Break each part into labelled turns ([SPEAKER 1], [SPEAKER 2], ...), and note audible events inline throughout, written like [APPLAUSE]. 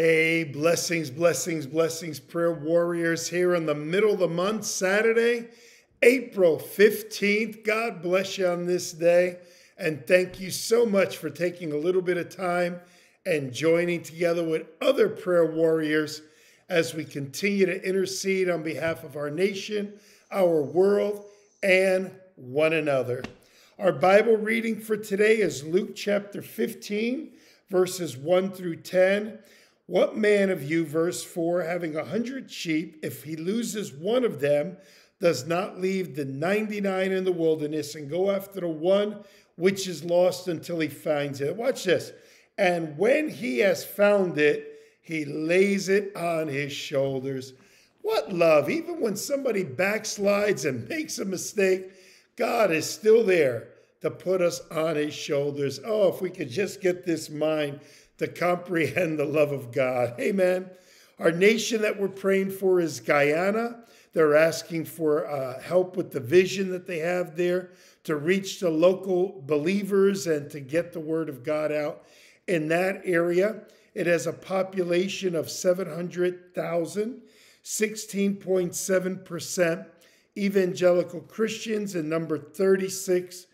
[SPEAKER 1] Hey, blessings, blessings, blessings, prayer warriors here in the middle of the month, Saturday, April 15th. God bless you on this day. And thank you so much for taking a little bit of time and joining together with other prayer warriors as we continue to intercede on behalf of our nation, our world, and one another. Our Bible reading for today is Luke chapter 15, verses 1 through 10. What man of you, verse 4, having a hundred sheep, if he loses one of them, does not leave the 99 in the wilderness and go after the one which is lost until he finds it? Watch this. And when he has found it, he lays it on his shoulders. What love! Even when somebody backslides and makes a mistake, God is still there to put us on his shoulders. Oh, if we could just get this mind to comprehend the love of God. Amen. Our nation that we're praying for is Guyana. They're asking for uh, help with the vision that they have there to reach the local believers and to get the word of God out in that area. It has a population of 700,000, 16.7% evangelical Christians, and number 36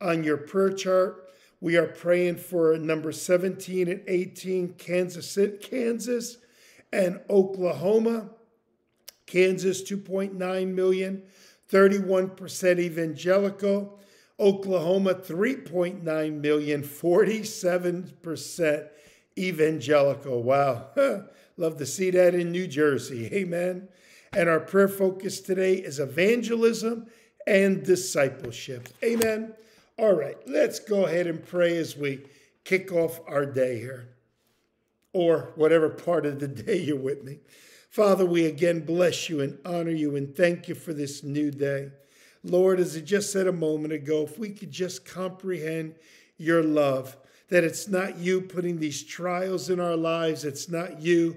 [SPEAKER 1] on your prayer chart. We are praying for number 17 and 18, Kansas Kansas and Oklahoma. Kansas, 2.9 million, 31% evangelical. Oklahoma, 3.9 million, 47% evangelical. Wow. [LAUGHS] Love to see that in New Jersey. [LAUGHS] Amen. And our prayer focus today is evangelism and discipleship. Amen. All right, let's go ahead and pray as we kick off our day here, or whatever part of the [LAUGHS] day you're with me. Father, we again bless you and honor you and thank you for this new day. Lord, as I just said a moment ago, if we could just comprehend your love, that it's not you putting these trials in our lives, it's not you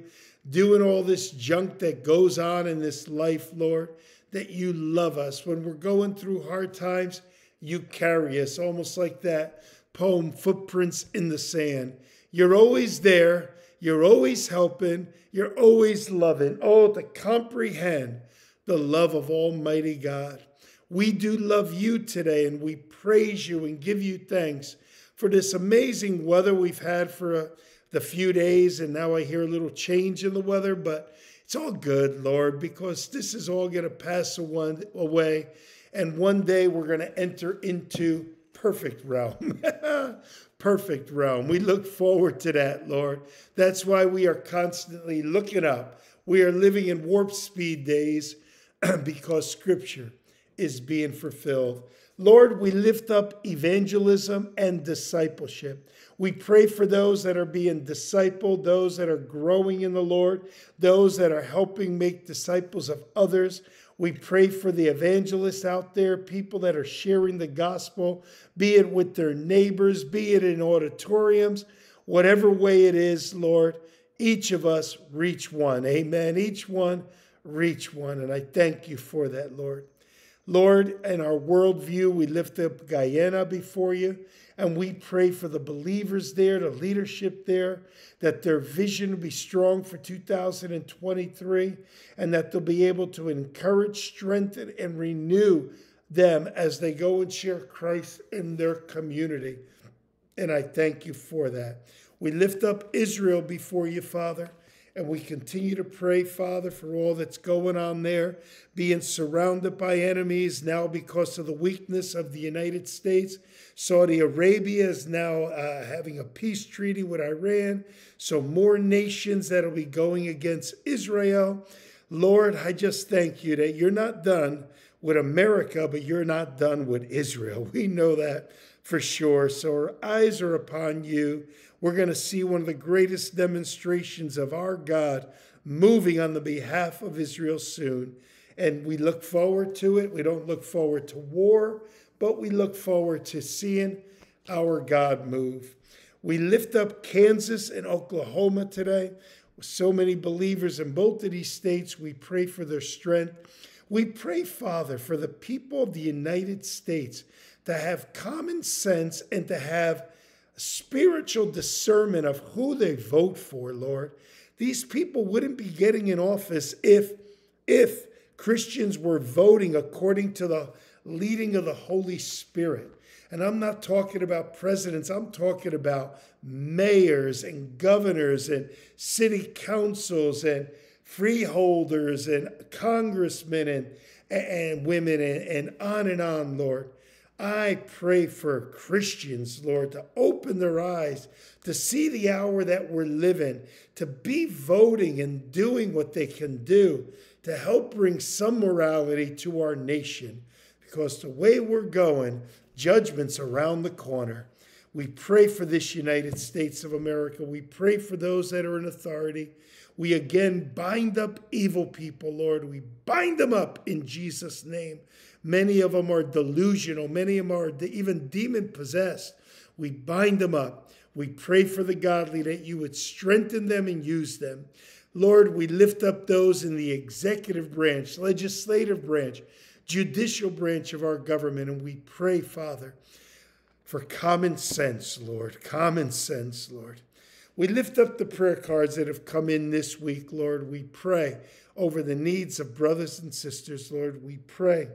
[SPEAKER 1] doing all this junk that goes on in this life, Lord, that you love us. When we're going through hard times, you carry us, almost like that poem, Footprints in the Sand. You're always there, you're always helping, you're always loving. Oh, to comprehend the love of Almighty God. We do love you today, and we praise you and give you thanks for this amazing weather we've had for a, the few days. And now I hear a little change in the weather, but it's all good, Lord, because this is all going to pass away and one day we're going to enter into perfect realm. [LAUGHS] perfect realm. We look forward to that, Lord. That's why we are constantly looking up. We are living in warp speed days [CLEARS THROAT] because scripture is being fulfilled. Lord, we lift up evangelism and discipleship. We pray for those that are being discipled, those that are growing in the Lord, those that are helping make disciples of others. We pray for the evangelists out there, people that are sharing the gospel, be it with their neighbors, be it in auditoriums, whatever way it is, Lord. Each of us reach one. Amen. Each one reach one. And I thank you for that, Lord. Lord, in our worldview, we lift up Guyana before you. And we pray for the believers there, the leadership there, that their vision will be strong for 2023 and that they'll be able to encourage, strengthen, and renew them as they go and share Christ in their community. And I thank you for that. We lift up Israel before you, Father. And we continue to pray, Father, for all that's going on there, being surrounded by enemies now because of the weakness of the United States. Saudi Arabia is now uh, having a peace treaty with Iran. So, more nations that'll be going against Israel. Lord, I just thank you that you're not done with America, but you're not done with Israel. [LAUGHS] We know that for sure. So, our eyes are upon you we're going to see one of the greatest demonstrations of our God moving on the behalf of Israel soon. And we look forward to it. We don't look forward to war, but we look forward to seeing our God move. We lift up Kansas and Oklahoma today. With so many believers in both of these states, we pray for their strength. We pray, Father, for the people of the United States to have common sense and to have spiritual discernment of who they vote for, Lord, These people wouldn't be getting in office if, if Christians were voting according to the leading of the Holy Spirit. And I'm not talking about presidents, I'm talking about mayors and governors and city councils and freeholders and congressmen and, and women and, and on and on, Lord. I pray for Christians, Lord, to open their eyes, to see the hour that we're living, to be voting and doing what they can do to help bring some morality to our nation. Because the way we're going, judgment's around the corner. We pray for this United States of America. We pray for those that are in authority. We again bind up evil people, Lord. We bind them up in Jesus' name. Many of them are delusional, many of them are even demon possessed. We bind them up. We pray for the godly that you would strengthen them and use them. Lord, we lift up those in the executive branch, legislative branch, judicial branch of our government, and we pray, Father, for common sense, Lord. Common sense, Lord. We lift up the prayer cards that have come in this week, Lord. We pray over the needs of brothers and sisters, Lord. We pray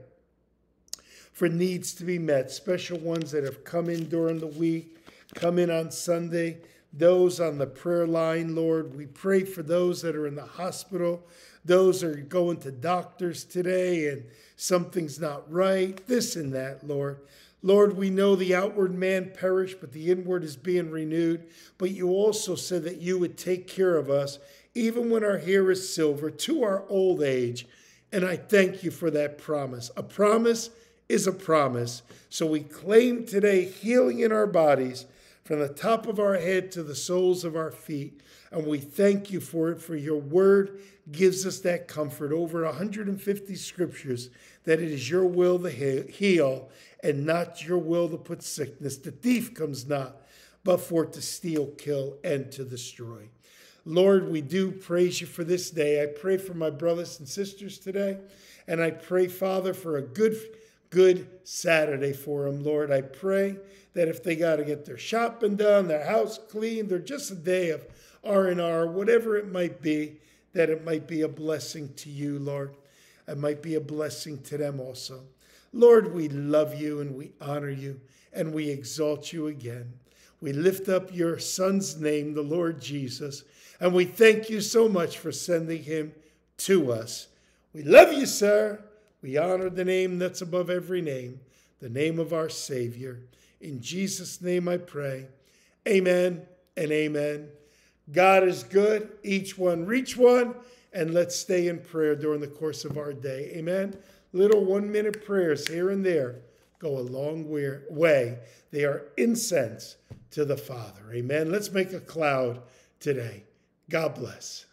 [SPEAKER 1] for needs to be met, special ones that have come in during the week, come in on Sunday, those on the prayer line, Lord. We pray for those that are in the hospital, those are going to doctors today and something's not right, this and that, Lord. Lord, we know the outward man perished, but the inward is being renewed. But you also said that you would take care of us, even when our hair is silver, to our old age. And I thank you for that promise. A promise is a promise. So we claim today healing in our bodies from the top of our head to the soles of our feet. And we thank you for it, for your word gives us that comfort. Over 150 scriptures that it is your will to heal and not your will to put sickness. The thief comes not, but for to steal, kill, and to destroy. Lord, we do praise you for this day. I pray for my brothers and sisters today. And I pray, Father, for a good good Saturday for them, Lord. I pray that if they got to get their shopping done, their house cleaned, or just a day of R&R, whatever it might be, that it might be a blessing to you, Lord. It might be a blessing to them also. Lord, we love you and we honor you and we exalt you again. We lift up your Son's name, the Lord Jesus, and we thank you so much for sending him to us. We love you, sir. We honor the name that's above every name, the name of our Savior. In Jesus' name I pray. Amen and amen. God is good. Each one reach one, and let's stay in prayer during the course of our day. Amen. Little one minute prayers here and there go a long way. They are incense to the Father. Amen. Let's make a cloud today. God bless.